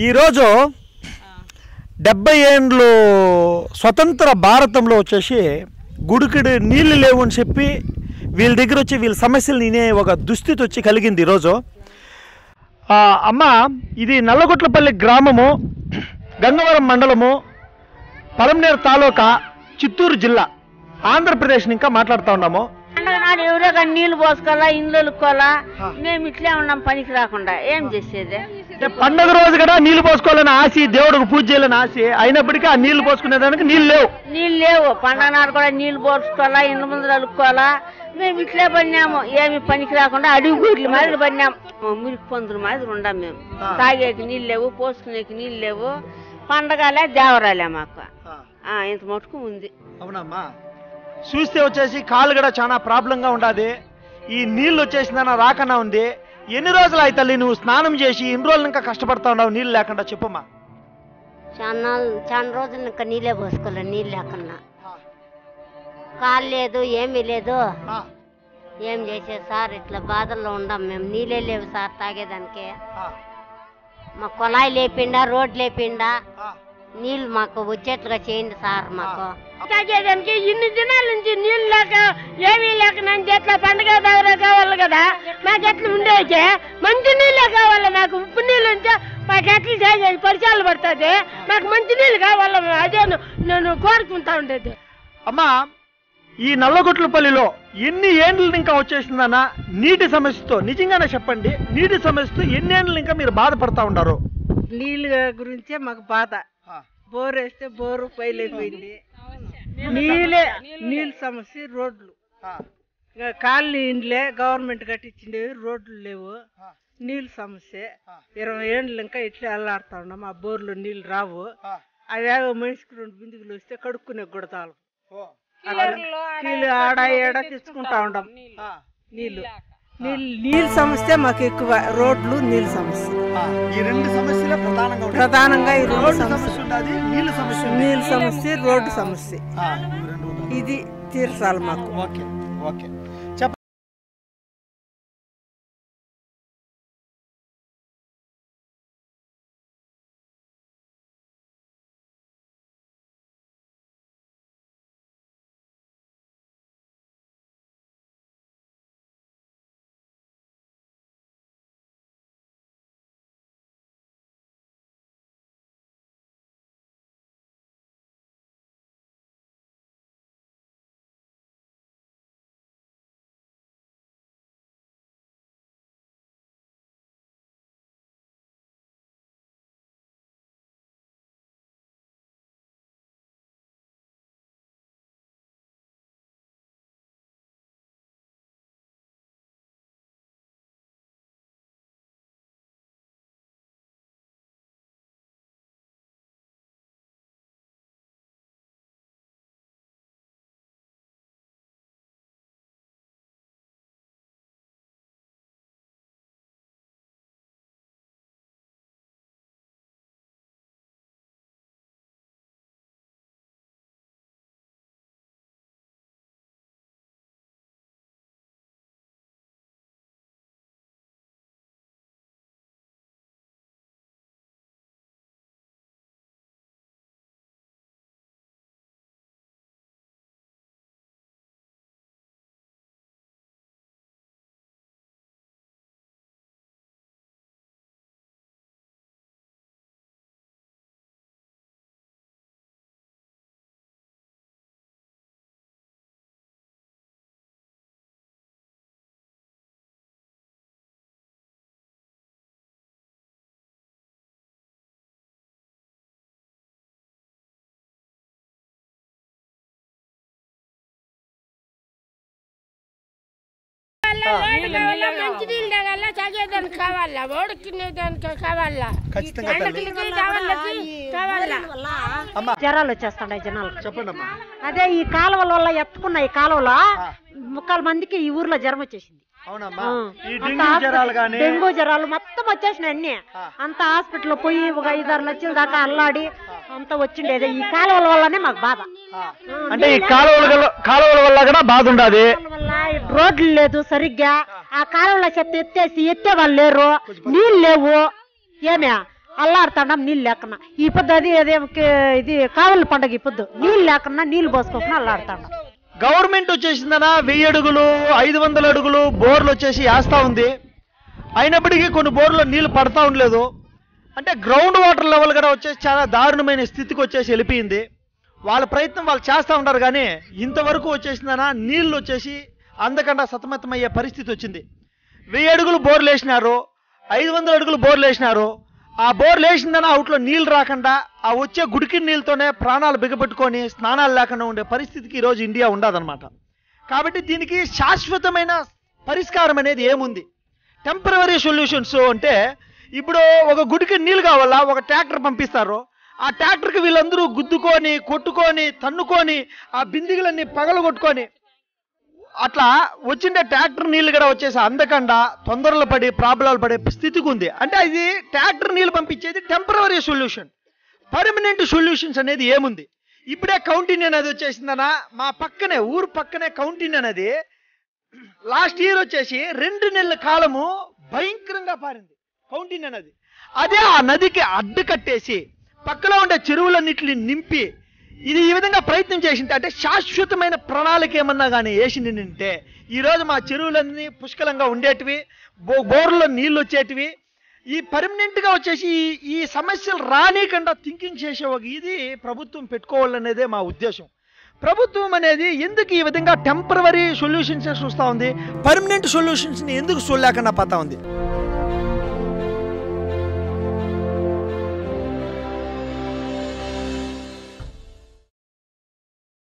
ఈరోజు డెబ్బై ఏండ్లు స్వతంత్ర భారతంలో వచ్చేసి గుడికిడి నీళ్ళు లేవు అని చెప్పి వీళ్ళ దగ్గర వచ్చి వీళ్ళ సమస్యలు నేనే ఒక దుస్థితి వచ్చి కలిగింది ఈరోజు. అమ్మ ఇది నల్లగొట్లపల్లి గ్రామము గంగవరం మండలము పలంనేరు తాలూకా చిత్తూరు జిల్లా. ఆంధ్రప్రదేశ్ ఇంకా మాట్లాడుతూ ఉన్నాము. నాడు ఎవరో కానీ నీళ్ళు పోసుకోవాలా ఇండ్లు మేము ఇట్లే ఉన్నాం పనికి రాకుండా. ఏం చేసేది? అంటే పండగ రోజు కూడా నీళ్ళు పోసుకోవాలని ఆశ దేవుడికి పూజ చేయాలని ఆశ. అయినప్పటికీ ఆ నీళ్ళు పోసుకునేదానికి నీళ్ళు లేవు. నీళ్ళు లేవు. పండగ నాడు కూడా నీళ్ళు పోసుకోవాలా ఇండ్ల ముందు అలుక్కోవాలా? మేము ఇట్లే పడినాము ఏమి పనికి రాకుండా అడుగు గూట్ల మాదిరి పడినాం మురికి పందుల మాదిరి ఉండాం మేము. తాగేకి నీళ్ళు లేవు పోసుకునేకి నీళ్ళు లేవు. పండగలే దేవరాలే మాకు. ఇంత మటుకు ఉంది. అవునమ్మా. చూస్తే వచ్చేసి కాళ్ళు కూడా చాలా ప్రాబ్లంగా ఉండాది. ఈ నీళ్ళు వచ్చేసిందన్న రాకన్నా ఉంది. ఎన్ని రోజులు అయి తల్లి నువ్వు స్నానం చేసి ఎన్ని రోజులు ఇంకా కష్టపడతా ఉన్నావు? నీళ్ళు లేకుండా చెప్పమ్మా. చాలా చాలా రోజులు ఇంకా నీళ్ళే పోసుకోలే నీళ్ళు లేకుండా కాలు లేదు ఏమీ లేదు. ఏం చేసేది సార్? ఇట్లా బాధల్లో ఉండం మేము. నీళ్ళే లేవు సార్ తాగేదానికి. మా కొలాయి లేపిండా రోడ్ లేపిండా? నీళ్ళు మాకు వచ్చేట్లుగా చేయండి సార్ మాకు. తాగేదానికి ఇన్ని దినాల నుంచి నీళ్ళు లేక ఏమీ లేక నేను చెట్ల పండగ దగ్గర కావాలి కదా. మాకు ఎట్లా ఉండేది మంచి నీళ్ళే కావాలి మాకు ఉప్పు నీళ్ళు ఉంటే మాకు ఎట్లా చేసేది పరిచయాలు పడుతుంది. మాకు మంచి నీళ్ళు కావాలి అదే నేను కోరుకుంటా ఉండేది. అమ్మా ఈ నల్లగొట్లపల్లిలో ఎన్ని ఏండ్లు ఇంకా వచ్చేసిందన్న నీటి సమస్యతో నిజంగానే చెప్పండి. నీటి సమస్యతో ఎన్ని ఏండ్లు ఇంకా మీరు బాధపడతా ఉంటారు నీళ్ళ గురించే మాకు బాధ. బోర్ వేస్తే బోరు పైలైపోయింది. నీళ్ళే నీళ్ళ సమస్య రోడ్లు. కాలనీ ఇండ్లే గవర్నమెంట్ కట్టించిండేవి రోడ్లు లేవు. నీళ్ళ సమస్య. ఇరవై ఏళ్ళు ఇంకా ఇట్లా అల్లాడుతా ఉన్నాం. ఆ బోర్లో నీళ్ళు రావు. అవి మనిషికి రెండు బిందుకులు వస్తే కడుక్కునే గుడతాలు. నీళ్ళు ఆడ ఏడ తెచ్చుకుంటా ఉండం నీళ్ళు. నీళ్ళు సమస్య మాకు ఎక్కువ రోడ్లు నీళ్ళ సమస్య ఈ రెండు సమస్యలే ప్రధానంగా. ప్రధానంగా ఈ రెండు సమస్య నీళ్ళ సమస్య. నీళ్ళ సమస్య రోడ్డు సమస్య. ఇది తీర్చాలి మాకు ఓకే ఓకే తాగేదానికి కావాలా. ఓడుకునేదానికి కావాలా? జ్వరాలు వచ్చేస్తున్నాయి జనాలకు చెప్పండి అదే ఈ కాలువల వల్ల ఎత్తుకున్న ఈ కాలువలో ముక్కాలు మందికి ఈ ఊర్లో జ్వరం వచ్చేసింది. డెంగ్యూ జ్వరాలు కానీ డెంగ్యూ జ్వరాలు మొత్తం వచ్చేసినాయి అన్ని. అంత హాస్పిటల్ పోయి ఒక ఐదారు లక్షల దాకా అల్లాడి అంతా వచ్చిండేది ఈ కాలువల వల్లనే మాకు బాధ. అంటే ఈ కాలువల కాలువల వల్ల కూడా బాధ ఉండదు. రోడ్లు లేదు సరిగ్గా. ఆ కాలంలో చెత్త ఎత్తేసి ఎత్తే వాళ్ళు లేరు. నీళ్ళు లేవు. ఏమే? అల్లాడుతాండం నీళ్ళు లేకుండా ఈ పొద్దు అది అదే ఇది కావలి పండగ ఈ పొద్దు. నీళ్ళు లేకుండా నీళ్ళు పోసుకోకుండా అల్లాడుతాండం. గవర్నమెంట్ వచ్చేసిందనా? వెయ్యి అడుగులు ఐదు వందల అడుగులు బోర్లు వచ్చేసి వేస్తా ఉంది. అయినప్పటికీ కొన్ని బోర్లో నీళ్ళు పడతా ఉండలేదు. అంటే గ్రౌండ్ వాటర్ లెవెల్ కూడా వచ్చేసి చాలా దారుణమైన స్థితికి వచ్చేసి వెళ్ళిపోయింది. వాళ్ళ ప్రయత్నం వాళ్ళు చేస్తూ ఉంటారు కానీ ఇంతవరకు వచ్చేసిందనా? నీళ్ళు వచ్చేసి అందకుండా సతమతమయ్యే పరిస్థితి వచ్చింది. వెయ్యి అడుగులు బోర్లు వేసినారు ఐదు వందల అడుగులు బోర్లు వేసినారు. ఆ బోర్లు వేసిందన అవుట్లో నీళ్ళు రాకుండా ఆ వచ్చే గుడికి నీళ్ళతోనే ప్రాణాలు బిగబెట్టుకొని స్నానాలు లేకుండా ఉండే పరిస్థితికి ఈరోజు ఇండియా ఉండదన్నమాట. కాబట్టి దీనికి శాశ్వతమైన పరిష్కారం అనేది ఏముంది? టెంపరవరీ సొల్యూషన్స్ అంటే ఇప్పుడు ఒక గుడికి నీళ్ళు కావాలా? ఒక ట్రాక్టర్ పంపిస్తారు. ఆ ట్రాక్టర్కి వీళ్ళందరూ గుద్దుకొని కొట్టుకొని తన్నుకొని ఆ బిందిగులన్నీ పగలగొట్టుకొని అట్లా వచ్చిండే ట్రాక్టర్ నీళ్ళు కూడా వచ్చేసి అందకుండా తొందరలు పడి ప్రాబ్లాలు పడే స్థితికి ఉంది. అంటే ఇది ట్రాక్టర్ నీళ్ళు పంపించేది టెంపరీ సొల్యూషన్ పర్మనెంట్ సొల్యూషన్స్ అనేది ఏముంది? ఇప్పుడే కౌంటిన్ అనేది వచ్చేసిందనా? మా పక్కనే ఊరు పక్కనే కౌంటిన్ అనేది లాస్ట్ ఇయర్ వచ్చేసి రెండు నెలల కాలము భయంకరంగా పారింది కౌంటిన్ అనేది అదే ఆ నదికి అడ్డు కట్టేసి పక్కలో ఉండే చెరువులన్నిటిని నింపి ఇది ఈ విధంగా ప్రయత్నం చేసింటే అంటే శాశ్వతమైన ప్రణాళిక ఏమన్నా కానీ వేసిందంటే ఈరోజు మా చెరువులన్నీ పుష్కలంగా ఉండేటివి బో బోర్లో నీళ్ళు వచ్చేటివి ఈ పర్మనెంట్గా వచ్చేసి ఈ- ఈ సమస్యలు రానికుండా థింకింగ్ చేసే ఒక ఇది ప్రభుత్వం పెట్టుకోవాలనేదే మా ఉద్దేశం. ప్రభుత్వం అనేది ఎందుకు ఈ విధంగా టెంపరవరీ సొల్యూషన్స్ చూస్తూ ఉంది? పర్మనెంట్ సొల్యూషన్స్ని ఎందుకు చూడలేకుండా పోతా ఉంది?